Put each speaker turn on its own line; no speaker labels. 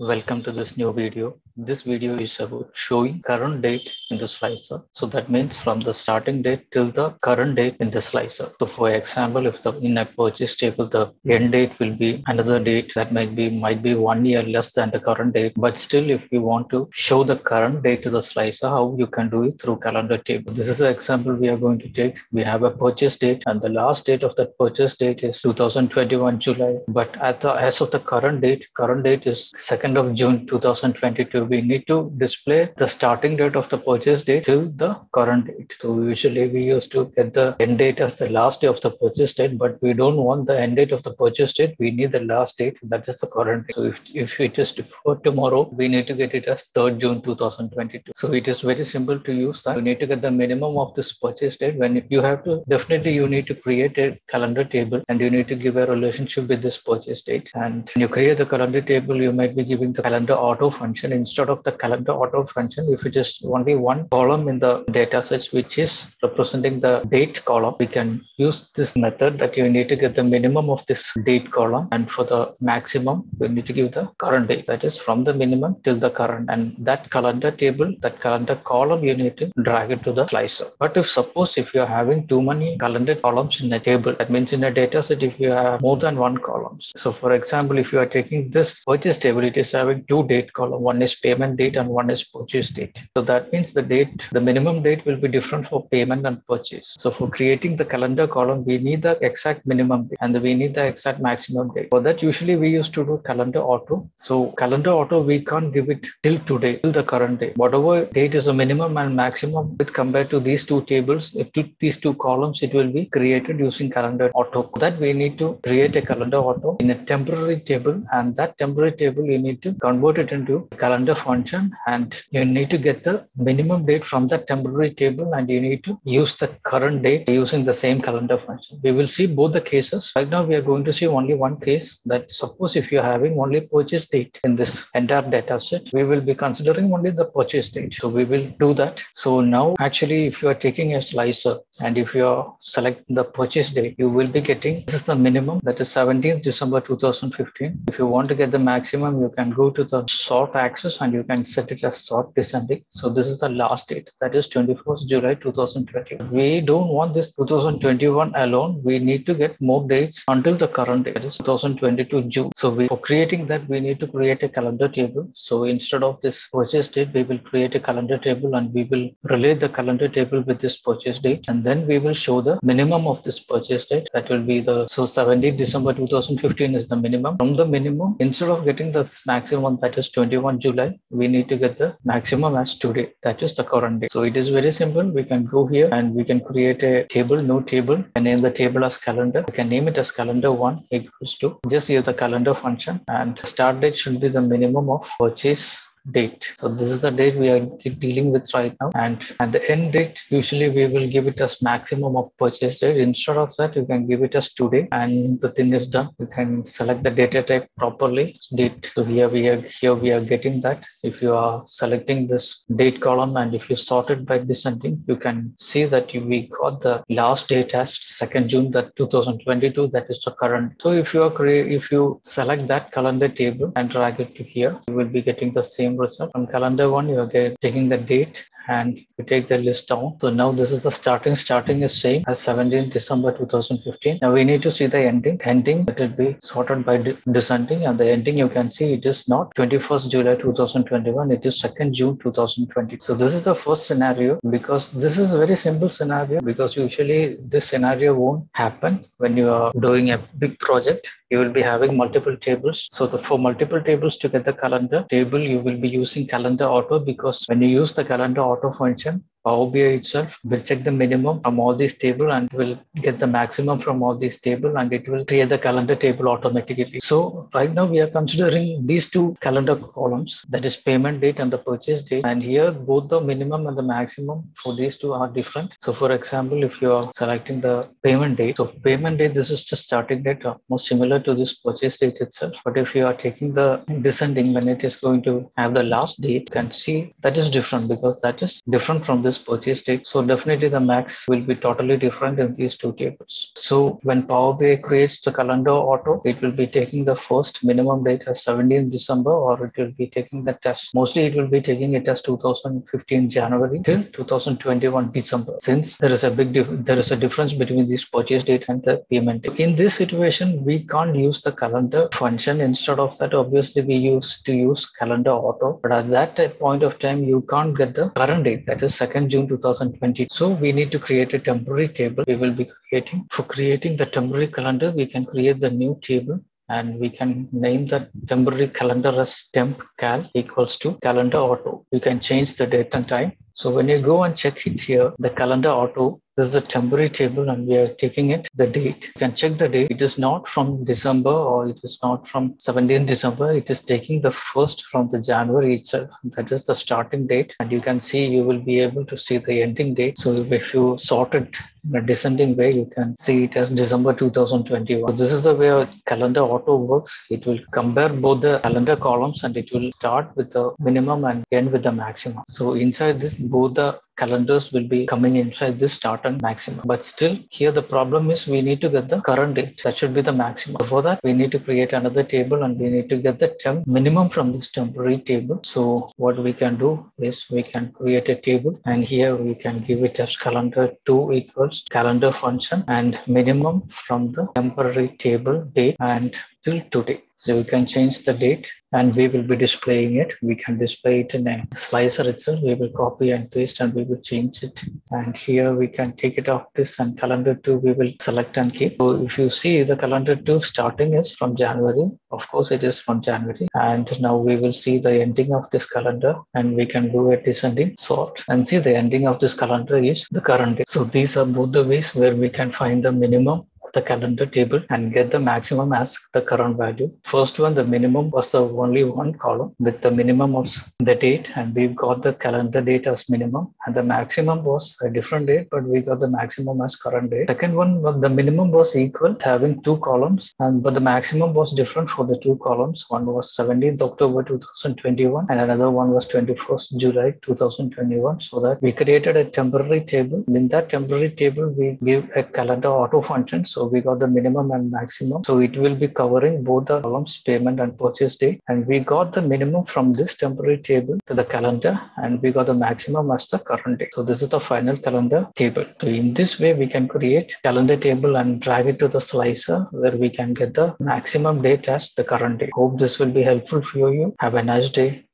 Welcome to this new video. This video is about showing current date in the slicer. So that means from the starting date till the current date in the slicer. So for example, if the in a purchase table, the end date will be another date that might be might be one year less than the current date. But still, if you want to show the current date to the slicer, how you can do it through calendar table. This is the example we are going to take. We have a purchase date and the last date of that purchase date is 2021 July. But at the as of the current date, current date is 2nd of June 2022. We need to display the starting date of the purchase date till the current date. So usually we used to get the end date as the last day of the purchase date, but we don't want the end date of the purchase date. We need the last date, that is the current date. So if, if it is for tomorrow, we need to get it as 3rd June 2022. So it is very simple to use that. You need to get the minimum of this purchase date. When you have to, definitely you need to create a calendar table and you need to give a relationship with this purchase date. And when you create the calendar table, you might be giving the calendar auto function instead of the calendar auto function. If it is only one column in the data sets, which is representing the date column, we can use this method that you need to get the minimum of this date column. And for the maximum, we need to give the current date. That is from the minimum till the current. And that calendar table, that calendar column, you need to drag it to the slicer. But if suppose if you're having too many calendar columns in a table, that means in a data set, if you have more than one columns. So for example, if you are taking this purchase table, it is having two date column. One is payment date and one is purchase date. So that means the date, the minimum date will be different for payment and purchase. So for creating the calendar column, we need the exact minimum date and we need the exact maximum date. For that, usually we used to do calendar auto. So calendar auto, we can't give it till today, till the current date. Whatever date is the minimum and maximum with compared to these two tables, to these two columns, it will be created using calendar auto. That we need to create a calendar auto in a temporary table and that temporary table you need to convert it into calendar function and you need to get the minimum date from that temporary table and you need to use the current date using the same calendar function. We will see both the cases. Right now we are going to see only one case that suppose if you're having only purchase date in this entire data set, we will be considering only the purchase date. So we will do that. So now actually if you are taking a slicer and if you are selecting the purchase date, you will be getting this is the minimum that is 17th December 2015. If you want to get the maximum, you can go to the sort axis and you can set it as sort descending. So this is the last date that is 24th July 2020. We don't want this 2021 alone. We need to get more dates until the current date that is 2022 June. So we, for creating that, we need to create a calendar table. So instead of this purchase date, we will create a calendar table and we will relate the calendar table with this purchase date. And then we will show the minimum of this purchase date. That will be the, so 17th December 2015 is the minimum. From the minimum, instead of getting the maximum that is 21 July, we need to get the maximum as today. That is the current date. So it is very simple. We can go here and we can create a table, new table and name the table as calendar. We can name it as calendar one equals to just use the calendar function and start date should be the minimum of purchase date. So this is the date we are dealing with right now. And at the end date, usually we will give it as maximum of purchase date. Instead of that, you can give it as today and the thing is done. You can select the data type properly, date. So here we are here we are getting that. If you are selecting this date column and if you sort it by descending, you can see that you, we got the last date as 2nd June that 2022, that is the current. So if you are create if you select that calendar table and drag it to here, you will be getting the same result. On calendar one, you are taking the date and you take the list down. So now this is the starting. Starting is same as 17 December 2015. Now we need to see the ending. Ending it will be sorted by descending and the ending you can see it is not 21st July 2021. It is 2nd June 2020. So this is the first scenario because this is a very simple scenario because usually this scenario won't happen when you are doing a big project you will be having multiple tables. So the, for multiple tables to get the calendar table, you will be using calendar auto because when you use the calendar auto function, Power BI itself will check the minimum from all these table and will get the maximum from all these table and it will create the calendar table automatically. So right now we are considering these two calendar columns that is payment date and the purchase date and here both the minimum and the maximum for these two are different. So for example, if you are selecting the payment date, so payment date this is the starting date uh, almost similar to this purchase date itself. But if you are taking the descending when it is going to have the last date, you can see that is different because that is different from this this purchase date. So definitely the max will be totally different in these two tables. So when Power BI creates the calendar auto, it will be taking the first minimum date as 17th December or it will be taking the test. Mostly it will be taking it as 2015 January till 2021 December since there is a big there is a difference between this purchase date and the payment date. In this situation, we can't use the calendar function. Instead of that, obviously we used to use calendar auto. But at that point of time, you can't get the current date that is 2nd June 2020. So we need to create a temporary table. We will be creating for creating the temporary calendar. We can create the new table and we can name the temporary calendar as temp cal equals to calendar auto. You can change the date and time. So when you go and check it here, the calendar auto this is the temporary table and we are taking it the date. You can check the date. It is not from December or it is not from 17th December. It is taking the first from the January itself. That is the starting date. And you can see you will be able to see the ending date. So if you sort it in a descending way, you can see it as December 2021. So this is the way calendar auto works. It will compare both the calendar columns and it will start with the minimum and end with the maximum. So inside this, both the calendars will be coming inside this start and maximum. But still here the problem is we need to get the current date. That should be the maximum. For that we need to create another table and we need to get the temp minimum from this temporary table. So what we can do is we can create a table and here we can give it as calendar 2 equals calendar function and minimum from the temporary table date and till today. So we can change the date and we will be displaying it. We can display it in a slicer itself. We will copy and paste and we will change it. And here we can take it off this and calendar two, we will select and keep. So if you see the calendar two starting is from January, of course it is from January. And now we will see the ending of this calendar and we can do a descending sort and see the ending of this calendar is the current day. So these are both the ways where we can find the minimum the calendar table and get the maximum as the current value. First one, the minimum was the only one column with the minimum of the date and we've got the calendar date as minimum and the maximum was a different date, but we got the maximum as current date. Second one, the minimum was equal having two columns and but the maximum was different for the two columns. One was 17th October 2021 and another one was 21st July 2021 so that we created a temporary table. In that temporary table, we give a calendar auto function. So so we got the minimum and maximum. So it will be covering both the columns payment and purchase date. And we got the minimum from this temporary table to the calendar and we got the maximum as the current date. So this is the final calendar table. So in this way, we can create calendar table and drag it to the slicer where we can get the maximum date as the current date. Hope this will be helpful for you. Have a nice day.